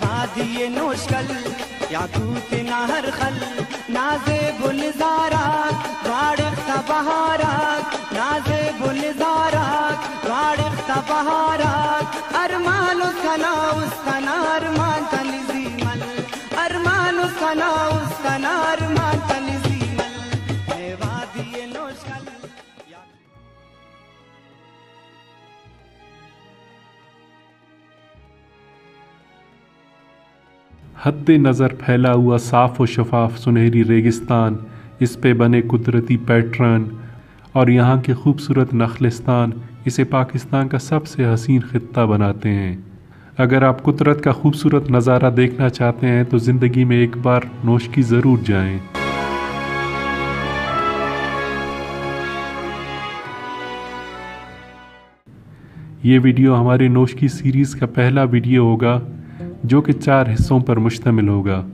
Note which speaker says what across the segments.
Speaker 1: وادی نوشکل اے نہر خل نازے بنزارات وارق بہارات نازے بنزارات وارق بہارات ارمان سنا اس کنا ارمان
Speaker 2: حد نظر پھیلا ہوا صاف و شفاف سنہری ریگستان، اس پہ بنے قدرتی پیٹرن، اور یہاں کے خوبصورت نخلستان اسے پاکستان کا سب سے حسین خطہ بناتے ہیں۔ اگر آپ قدرت کا خوبصورت نظارہ دیکھنا چاہتے ہیں تو زندگی میں ایک بار نوشکی ضرور جائیں۔ یہ ویڈیو ہمارے نوشکی سیریز کا پہلا ویڈیو ہوگا۔ جو کہ چار حصوں پر مشتمل ہوگا،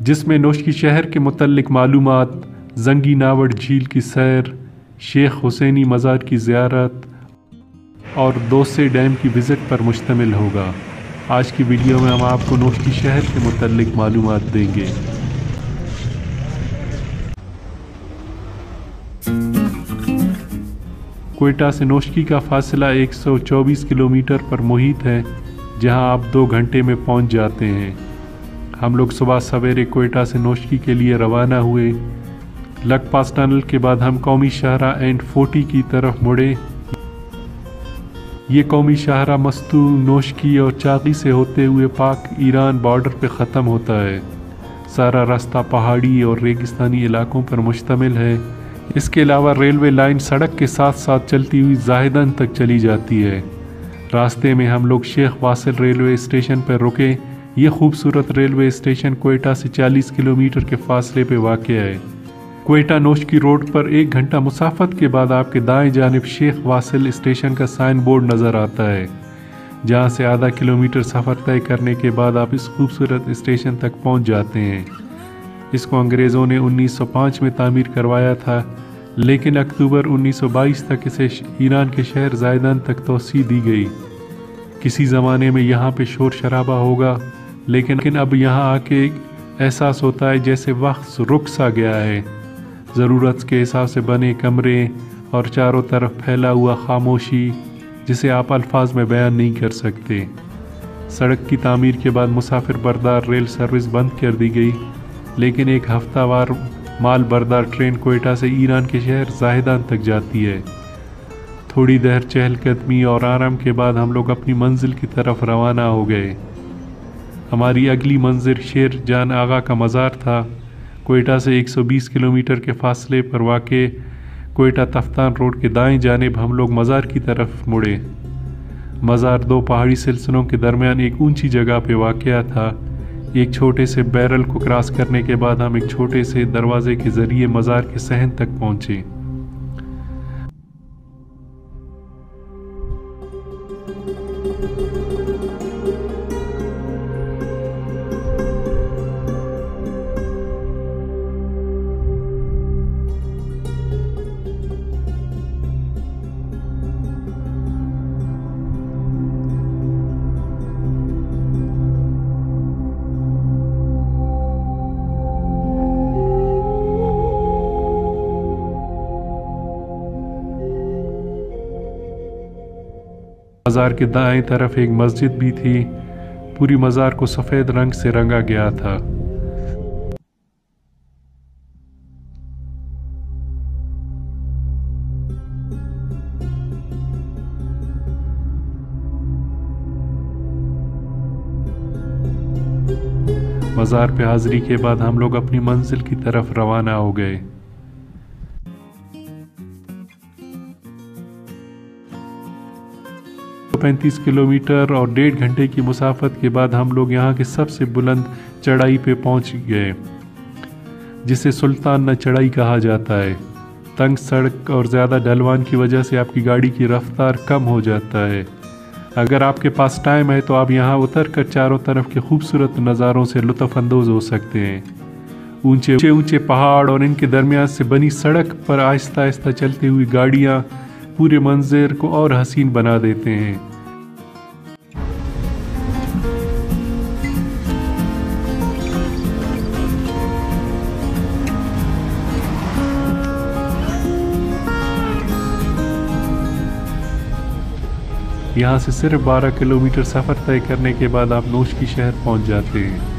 Speaker 2: جس میں نوشکی شہر کے متعلق معلومات، زنگی ناوڑ جھیل کی سیر، شیخ حسینی مزار کی زیارت اور دوسے ڈیم کی وزٹ پر مشتمل ہوگا۔ آج کی ویڈیو میں ہم آپ کو نوشکی شہر کے متعلق معلومات دیں گے۔ کوئٹہ سے نوشکی کا فاصلہ ایک سو چوبیس کلومیٹر پر محیط ہے۔ جہاں آپ دو گھنٹے میں پہنچ جاتے ہیں۔ ہم لوگ صبح سویرے کوئٹہ سے نوشکی کے لیے روانہ ہوئے۔ لگ پاس ٹنل کے بعد ہم قومی شاہراہ اینڈ فورٹی کی طرف مڑے۔ یہ قومی شاہراہ مستو نوشکی اور چاقی سے ہوتے ہوئے پاک ایران بارڈر پہ ختم ہوتا ہے۔ سارا راستہ پہاڑی اور ریگستانی علاقوں پر مشتمل ہے۔ اس کے علاوہ ریلوے لائن سڑک کے ساتھ ساتھ چلتی ہوئی زاہدن تک چلی جاتی ہے۔ راستے میں ہم لوگ شیخ واصل ریلوے اسٹیشن پر رکے، یہ خوبصورت ریلوے اسٹیشن کوئٹہ سے چالیس کلومیٹر کے فاصلے پہ واقع ہے۔ کوئٹہ نوشکی روڈ پر ایک گھنٹہ مسافت کے بعد آپ کے دائیں جانب شیخ واصل اسٹیشن کا سائن بورڈ نظر آتا ہے، جہاں سے آدھا کلومیٹر سفر طے کرنے کے بعد آپ اس خوبصورت اسٹیشن تک پہنچ جاتے ہیں۔ اس کو انگریزوں نے انیس سو پانچ میں تعمیر کروایا تھا۔ لیکن اکتوبر انیس سو بائیس تک اسے ایران کے شہر زائدان تک توسیع دی گئی۔ کسی زمانے میں یہاں پہ شور شرابہ ہوگا، لیکن اب یہاں آ کے احساس ہوتا ہے جیسے وقت رک سا گیا ہے۔ ضرورت کے حساب سے بنے کمرے اور چاروں طرف پھیلا ہوا خاموشی، جسے آپ الفاظ میں بیان نہیں کر سکتے۔ سڑک کی تعمیر کے بعد مسافر بردار ریل سروس بند کر دی گئی، لیکن ایک ہفتہ وار مال بردار ٹرین کوئٹہ سے ایران کے شہر زاہدان تک جاتی ہے۔ تھوڑی دیر چہل قدمی اور آرام کے بعد ہم لوگ اپنی منزل کی طرف روانہ ہو گئے۔ ہماری اگلی منزل شیر جان آغا کا مزار تھا۔ کوئٹہ سے ایک سو بیس کلومیٹر کے فاصلے پر واقع کوئٹہ تفتان روڈ کے دائیں جانب ہم لوگ مزار کی طرف مڑے۔ مزار دو پہاڑی سلسلوں کے درمیان ایک اونچی جگہ پہ واقع تھا۔ ایک چھوٹے سے بیرل کو کراس کرنے کے بعد ہم ایک چھوٹے سے دروازے کے ذریعے مزار کے سہن تک پہنچے۔ مزار کے دائیں طرف ایک مسجد بھی تھی۔ پوری مزار کو سفید رنگ سے رنگا گیا تھا۔ مزار پہ حاضری کے بعد ہم لوگ اپنی منزل کی طرف روانہ ہو گئے۔ پینتیس کلومیٹر اور ڈیڑھ گھنٹے کی مسافت کے بعد ہم لوگ یہاں کے سب سے بلند چڑھائی پہ پہنچ گئے، جسے سلطان نہ چڑھائی کہا جاتا ہے۔ تنگ سڑک اور زیادہ ڈھلوان کی وجہ سے آپ کی گاڑی کی رفتار کم ہو جاتا ہے۔ اگر آپ کے پاس ٹائم ہے تو آپ یہاں اتر کر چاروں طرف کے خوبصورت نظاروں سے لطف اندوز ہو سکتے ہیں۔ اونچے اونچے اونچے پہاڑ اور ان کے درمیان سے بنی سڑک پر آہستہ آہستہ چلتی ہوئی گاڑیاں پورے منظر کو اور حسین بنا دیتے ہیں۔ یہاں سے صرف بارہ کلومیٹر سفر طے کرنے کے بعد آپ نوش کی شہر پہنچ جاتے ہیں۔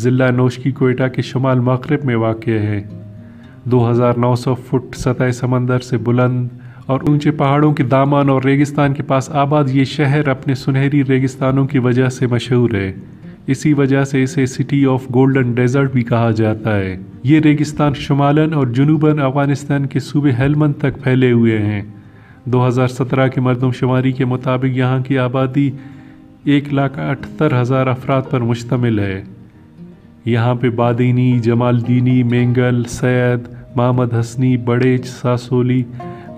Speaker 2: ضلع نوشکی کوئٹہ کے شمال مغرب میں واقع ہے۔ دو ہزار نو سو فٹ سطح سمندر سے بلند اور اونچے پہاڑوں کے دامان اور ریگستان کے پاس آباد یہ شہر اپنے سنہری ریگستانوں کی وجہ سے مشہور ہے۔ اسی وجہ سے اسے سٹی آف گولڈن ڈیزرٹ بھی کہا جاتا ہے۔ یہ ریگستان شمالاً اور جنوباً افغانستان کے صوبے ہیلمند تک پھیلے ہوئے ہیں۔ دو ہزار سترہ کے مردم شماری کے مطابق یہاں کی آبادی ایک لاکھ اٹھتر ہزار افراد پر مشتمل ہے۔ یہاں پہ بادینی، جمال دینی، مینگل، سید، محمد حسنی، بڑیچ، ساسولی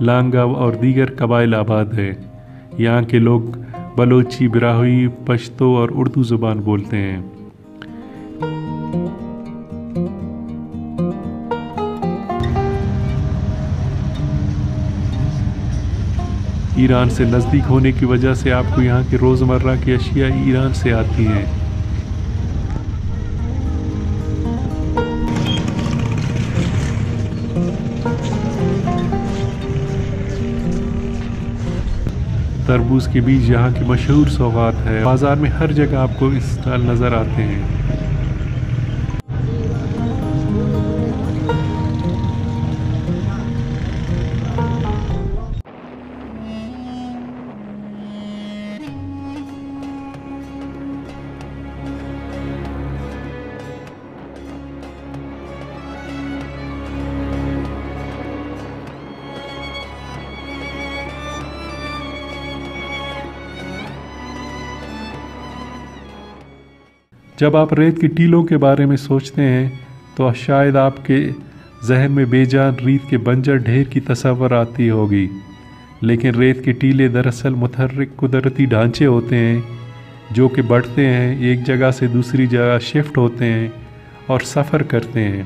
Speaker 2: لانگا اور دیگر قبائل آباد ہے یہاں کے لوگ بلوچی، براہوئی، پشتو اور اردو زبان بولتے ہیں۔ ایران سے نزدیک ہونے کی وجہ سے آپ کو یہاں کی روزمرہ کی اشیاء ایران سے آتی ہیں۔ تربوز کے بیج یہاں کی مشہور سوغات ہے۔ بازار میں ہر جگہ آپ کو اس سال نظر آتے ہیں۔ جب آپ ریت کی ٹیلوں کے بارے میں سوچتے ہیں، تو شاید آپ کے ذہن میں بے جان ریت کے بنجر ڈھیر کی تصور آتی ہوگی۔ لیکن ریت کے ٹیلے دراصل متحرک قدرتی ڈھانچے ہوتے ہیں، جو کہ بڑھتے ہیں، ایک جگہ سے دوسری جگہ شفٹ ہوتے ہیں اور سفر کرتے ہیں۔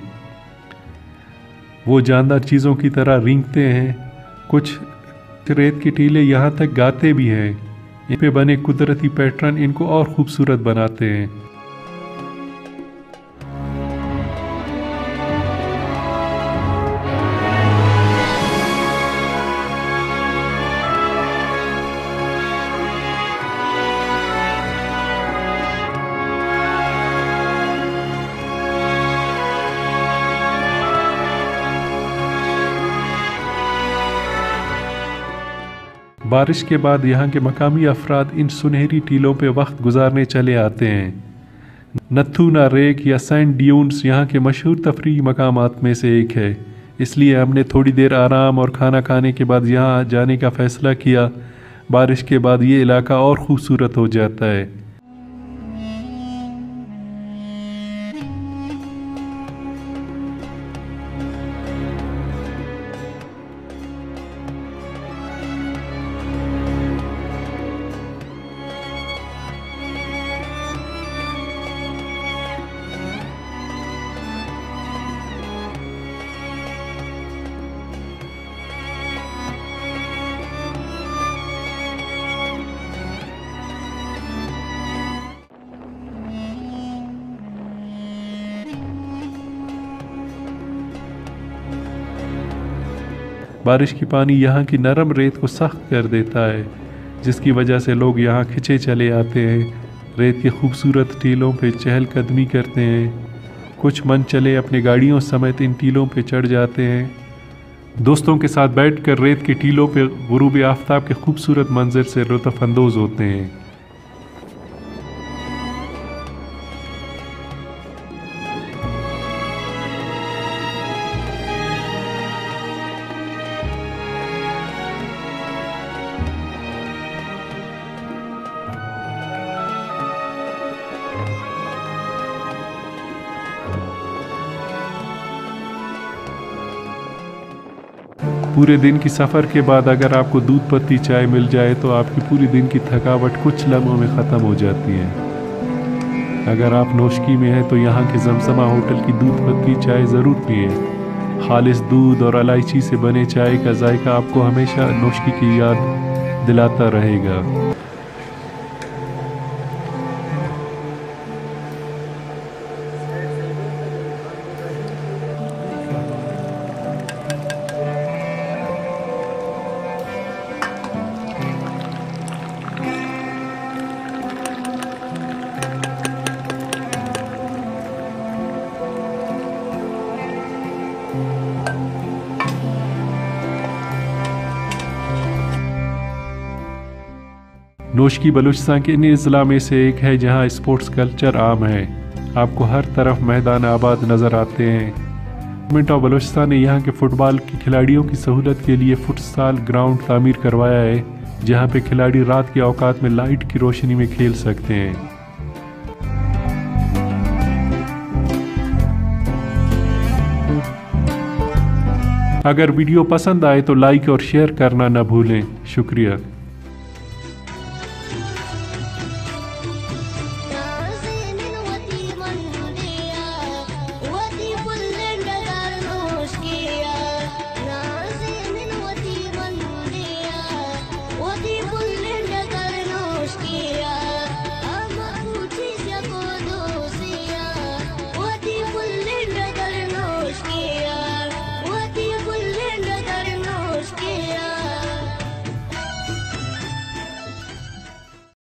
Speaker 2: وہ جاندار چیزوں کی طرح رینگتے ہیں۔ کچھ ریت کے ٹیلے یہاں تک گاتے بھی ہیں۔ ان پہ بنے قدرتی پیٹرن ان کو اور خوبصورت بناتے ہیں۔ بارش کے بعد یہاں کے مقامی افراد ان سنہری ٹیلوں پہ وقت گزارنے چلے آتے ہیں۔ نتھونا ریک یا سینڈ ڈیونس یہاں کے مشہور تفریحی مقامات میں سے ایک ہے۔ اس لیے ہم نے تھوڑی دیر آرام اور کھانا کھانے کے بعد یہاں جانے کا فیصلہ کیا۔ بارش کے بعد یہ علاقہ اور خوبصورت ہو جاتا ہے۔ بارش کی پانی یہاں کی نرم ریت کو سخت کر دیتا ہے، جس کی وجہ سے لوگ یہاں کھچے چلے آتے ہیں۔ ریت کی خوبصورت ٹیلوں پہ چہل قدمی کرتے ہیں۔ کچھ من چلے اپنے گاڑیوں سمیت ان ٹیلوں پہ چڑھ جاتے ہیں۔ دوستوں کے ساتھ بیٹھ کر ریت کے ٹیلوں پہ غروب آفتاب کے خوبصورت منظر سے لطف اندوز ہوتے ہیں۔ پورے دن کی سفر کے بعد اگر آپ کو دودھ پتی چائے مل جائے تو آپ کی پوری دن کی تھکاوٹ کچھ لمحوں میں ختم ہو جاتی ہے۔ اگر آپ نوشکی میں ہیں تو یہاں کے زمزمہ ہوٹل کی دودھ پتی چائے ضرور پئیں خالص دودھ اور الائچی سے بنے چائے کا ذائقہ آپ کو ہمیشہ نوشکی کی یاد دلاتا رہے گا۔ نوشکی بلوچستان کے ان اضلاع میں سے ایک ہے جہاں اسپورٹس کلچر عام ہے۔ آپ کو ہر طرف میدان آباد نظر آتے ہیں۔ گورنمنٹ آف بلوچستان نے یہاں کے فٹ بال کے کھلاڑیوں کی سہولت کے لیے فٹ سال گراؤنڈ تعمیر کروایا ہے، جہاں پہ کھلاڑی رات کے اوقات میں لائٹ کی روشنی میں کھیل سکتے ہیں۔ اگر ویڈیو پسند آئے تو لائک اور شیئر کرنا نہ بھولیں۔ شکریہ۔